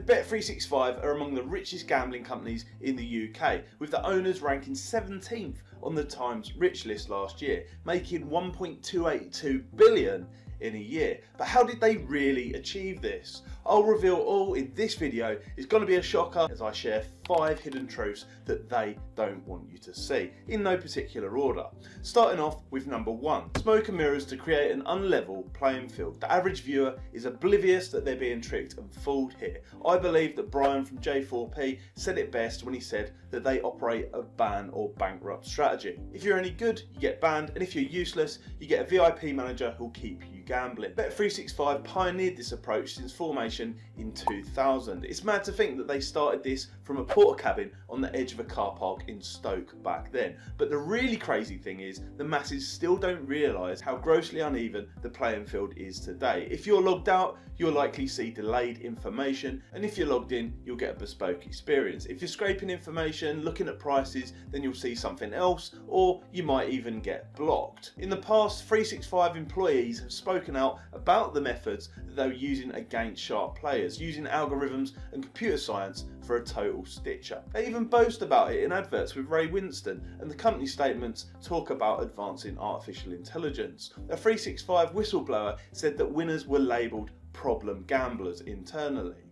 Bet365 are among the richest gambling companies in the UK, with the owners ranking 17th on the Times Rich list last year, making 1.282 billion in a year. But how did they really achieve this? I'll reveal all in this video. It's going to be a shocker as I share five hidden truths that they don't want you to see, in no particular order. Starting off with number one, smoke and mirrors to create an unlevel playing field. The average viewer is oblivious that they're being tricked and fooled here. I believe that Brian from J4P said it best when he said that they operate a ban or bankrupt strategy. If you're any good, you get banned, and if you're useless, you get a VIP manager who'll keep you gambling. Bet365 pioneered this approach since formation in 2000. It's mad to think that they started this from a porter Portakabin on the edge of a car park in Stoke back then. But the really crazy thing is the masses still don't realise how grossly uneven the playing field is today. If you're logged out, you'll likely see delayed information, and if you're logged in, you'll get a bespoke experience. If you're scraping information, looking at prices, then you'll see something else, or you might even get blocked. In the past, 365 employees have spoken out about the methods that they were using against sharp players, using algorithms and computer science for a total stitch up. They even boast about it in adverts with Ray Winstone, and the company statements talk about advancing artificial intelligence. A 365 whistleblower said that winners were labelled problem gamblers internally.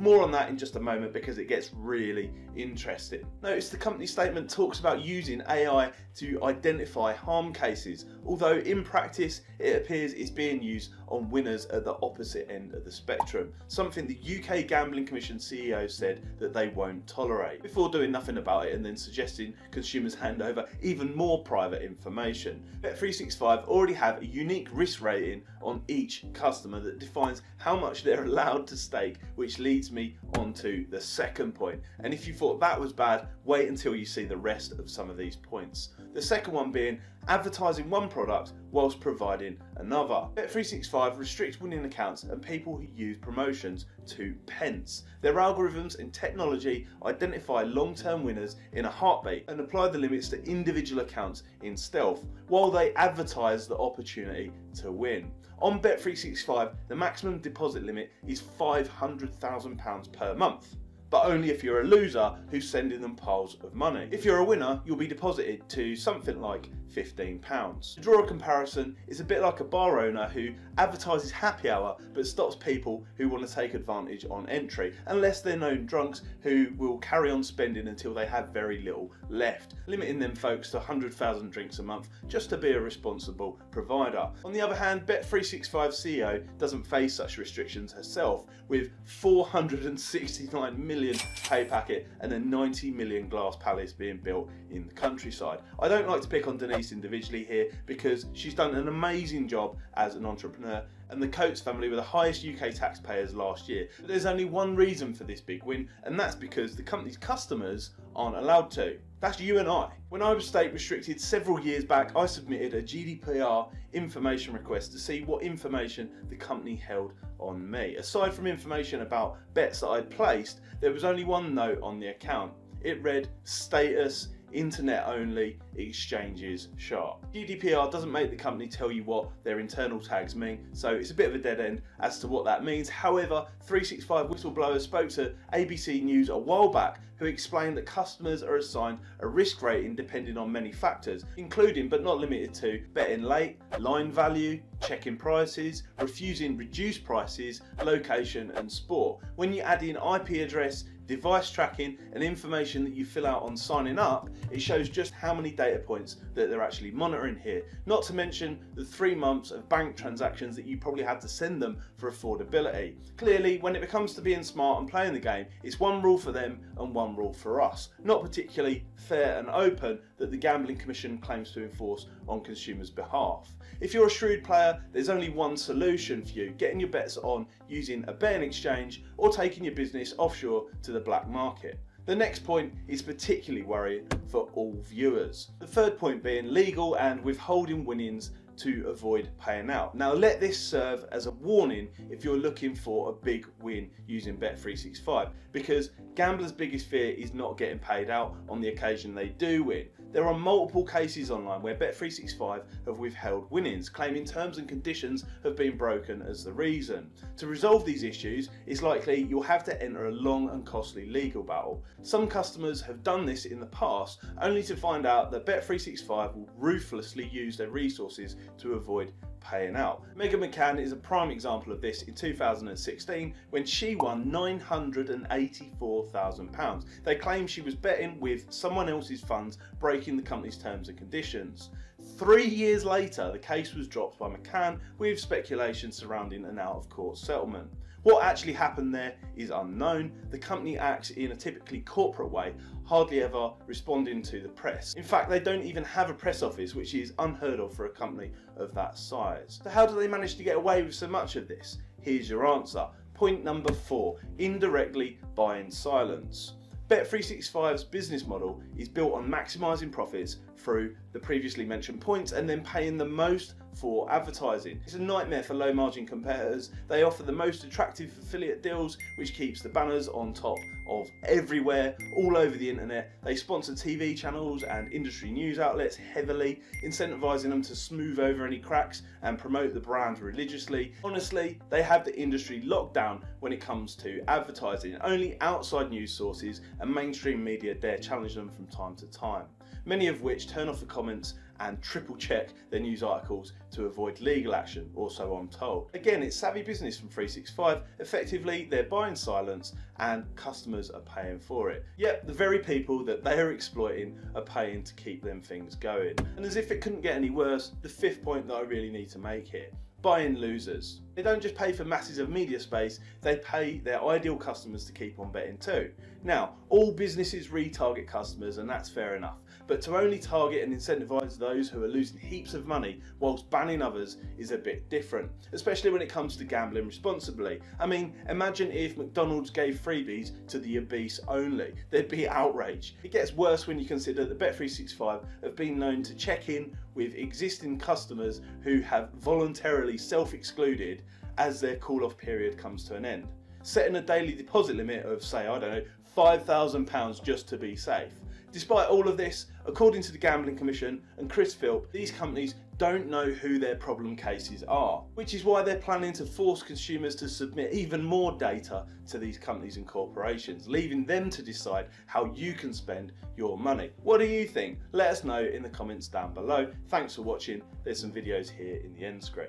More on that in just a moment because it gets really interesting. Notice the company statement talks about using AI to identify harm cases, although in practice it appears it's being used on winners at the opposite end of the spectrum, something the UK Gambling Commission CEO said that they won't tolerate, before doing nothing about it and then suggesting consumers hand over even more private information. Bet365 already have a unique risk rating on each customer that defines how much they're allowed to stake, which leads me on to the second point. And if you thought that was bad, wait until you see the rest of some of these points. The second one being advertising one product whilst providing another. Bet365 restricts winning accounts and people who use promotions to pence. Their algorithms and technology identify long-term winners in a heartbeat and apply the limits to individual accounts in stealth, while they advertise the opportunity to win. On Bet365, the maximum deposit limit is £500,000 per month but only if you're a loser who's sending them piles of money. If you're a winner, you'll be deposited to something like £15. To draw a comparison, it's a bit like a bar owner who advertises happy hour but stops people who want to take advantage on entry, unless they're known drunks who will carry on spending until they have very little left, limiting them folks to 100,000 drinks a month just to be a responsible provider. On the other hand, Bet365 CEO doesn't face such restrictions herself, with 469 million pay packet and a 90 million glass palace being built in the countryside. I don't like to pick on Denise individually here because she's done an amazing job as an entrepreneur and the Coates family were the highest UK taxpayers last year. But there's only one reason for this big win and that's because the company's customers aren't allowed to. That's you and I. When I was state restricted several years back, I submitted a GDPR information request to see what information the company held on me. Aside from information about bets that I'd placed, there was only one note on the account. It read status internet only exchanges sharp. GDPR doesn't make the company tell you what their internal tags mean, so it's a bit of a dead end as to what that means. However, 365 whistleblowers spoke to ABC News a while back who explained that customers are assigned a risk rating depending on many factors, including but not limited to betting late, line value, checking prices, refusing reduced prices, location and sport. When you add in IP address, device tracking and information that you fill out on signing up, it shows just how many data points that they're actually monitoring here. Not to mention the three months of bank transactions that you probably had to send them for affordability. Clearly, when it comes to being smart and playing the game, it's one rule for them and one rule for us. Not particularly fair and open that the Gambling Commission claims to enforce on consumers' behalf. If you're a shrewd player, there's only one solution for you, getting your bets on using a betting exchange or taking your business offshore to the black market. The next point is particularly worrying for all viewers. The third point being legal and withholding winnings to avoid paying out. Now let this serve as a warning if you're looking for a big win using Bet365 because gamblers' biggest fear is not getting paid out on the occasion they do win. There are multiple cases online where Bet365 have withheld winnings, claiming terms and conditions have been broken as the reason. To resolve these issues, it's likely you'll have to enter a long and costly legal battle. Some customers have done this in the past, only to find out that Bet365 will ruthlessly use their resources to avoid paying out. Megan McCann is a prime example of this in 2016 when she won £984,000. They claim she was betting with someone else's funds, breaking the company's terms and conditions. Three years later, the case was dropped by McCann with speculation surrounding an out of court settlement. What actually happened there is unknown. The company acts in a typically corporate way, hardly ever responding to the press. In fact, they don't even have a press office, which is unheard of for a company of that size. So how do they manage to get away with so much of this? Here's your answer. Point number four, indirectly buying silence. Bet365's business model is built on maximising profits through the previously mentioned points and then paying the most for advertising. It's a nightmare for low margin competitors. They offer the most attractive affiliate deals, which keeps the banners on top of everywhere, all over the internet. They sponsor TV channels and industry news outlets heavily, incentivizing them to smooth over any cracks and promote the brand religiously. Honestly, they have the industry locked down when it comes to advertising. Only outside news sources and mainstream media dare challenge them from time to time many of which turn off the comments and triple check their news articles to avoid legal action, or so I'm told. Again, it's savvy business from 365. Effectively, they're buying silence and customers are paying for it. Yep, the very people that they are exploiting are paying to keep them things going. And as if it couldn't get any worse, the fifth point that I really need to make here buying losers. They don't just pay for masses of media space, they pay their ideal customers to keep on betting too. Now, all businesses retarget customers and that's fair enough, but to only target and incentivise those who are losing heaps of money whilst banning others is a bit different, especially when it comes to gambling responsibly. I mean, imagine if McDonald's gave freebies to the obese only, there'd be outrage. It gets worse when you consider that Bet365 have been known to check in with existing customers who have voluntarily self-excluded as their call-off period comes to an end. Setting a daily deposit limit of say, I don't know, £5,000 just to be safe. Despite all of this, according to the Gambling Commission and Chris Philp, these companies don't know who their problem cases are, which is why they're planning to force consumers to submit even more data to these companies and corporations, leaving them to decide how you can spend your money. What do you think? Let us know in the comments down below. Thanks for watching. There's some videos here in the end screen.